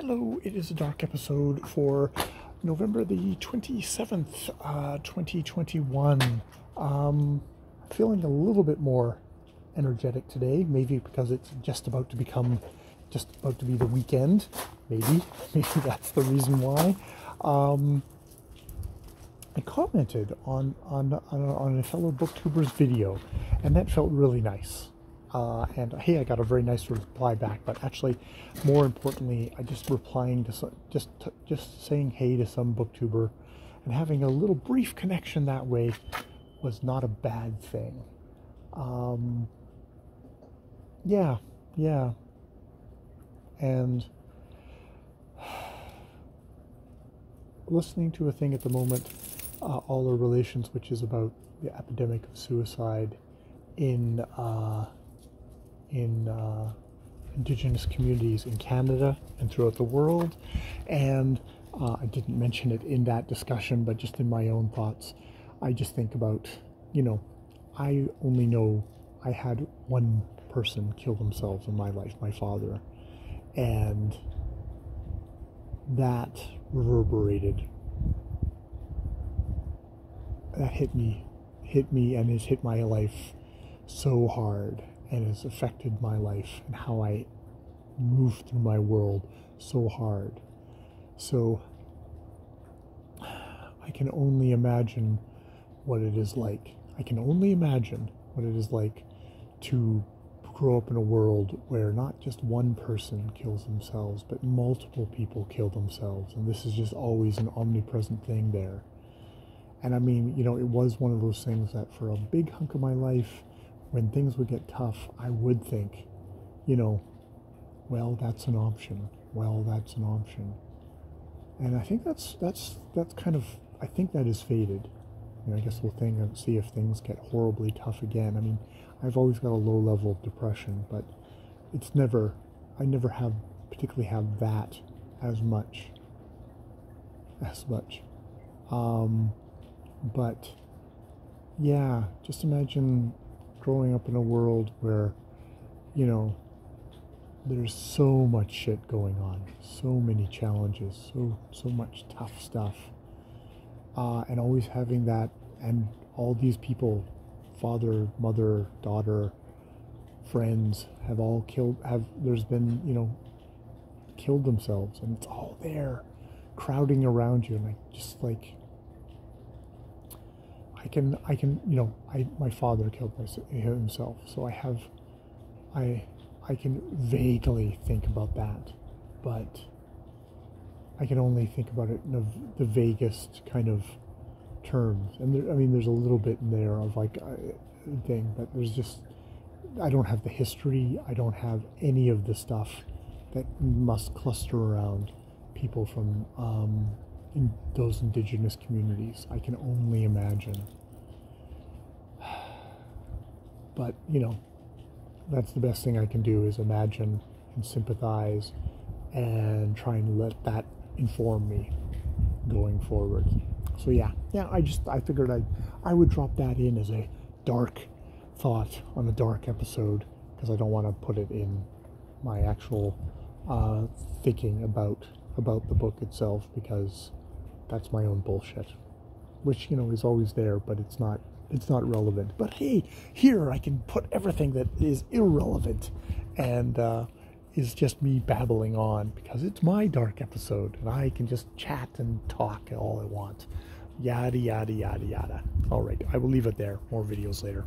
Hello, it is a dark episode for November the 27th, uh, 2021. Um, feeling a little bit more energetic today, maybe because it's just about to become, just about to be the weekend. Maybe, maybe that's the reason why. Um, I commented on, on, on, on a fellow booktuber's video, and that felt really nice. Uh, and hey, I got a very nice reply back. But actually, more importantly, I just replying to some, just just saying hey to some booktuber, and having a little brief connection that way was not a bad thing. Um, yeah, yeah, and listening to a thing at the moment, uh, all our relations, which is about the epidemic of suicide in. Uh, in uh, Indigenous communities in Canada and throughout the world. And uh, I didn't mention it in that discussion, but just in my own thoughts, I just think about, you know, I only know I had one person kill themselves in my life, my father. And that reverberated. That hit me, hit me, and has hit my life so hard and has affected my life and how I move through my world so hard. So I can only imagine what it is like. I can only imagine what it is like to grow up in a world where not just one person kills themselves, but multiple people kill themselves. And this is just always an omnipresent thing there. And I mean, you know, it was one of those things that for a big hunk of my life, when things would get tough, I would think, you know, well, that's an option. Well, that's an option. And I think that's that's that's kind of I think that is faded. I, guess we'll think and see if things get horribly tough again. I mean, I've always got a low level of depression, but it's never I never have particularly have that as much as much. Um, but yeah, just imagine growing up in a world where, you know, there's so much shit going on, so many challenges, so so much tough stuff, uh, and always having that, and all these people, father, mother, daughter, friends, have all killed. Have there's been you know, killed themselves, and it's all there, crowding around you, and I just like I can I can you know I my father killed himself, so I have I I can vaguely think about that, but I can only think about it in the, the vaguest kind of terms. And there, I mean, there's a little bit in there of like a uh, thing, but there's just I don't have the history. I don't have any of the stuff that must cluster around people from um, in those indigenous communities. I can only imagine. But, you know, that's the best thing I can do is imagine and sympathize and try and let that inform me going forward. So yeah, yeah, I just I figured I I would drop that in as a dark thought on a dark episode because I don't want to put it in my actual uh, thinking about about the book itself because that's my own bullshit, which you know is always there, but it's not it's not relevant. But hey, here I can put everything that is irrelevant and uh, is just me babbling on because it's my dark episode and I can just chat and talk all I want. Yada, yada, yada, yada. All right, I will leave it there. More videos later.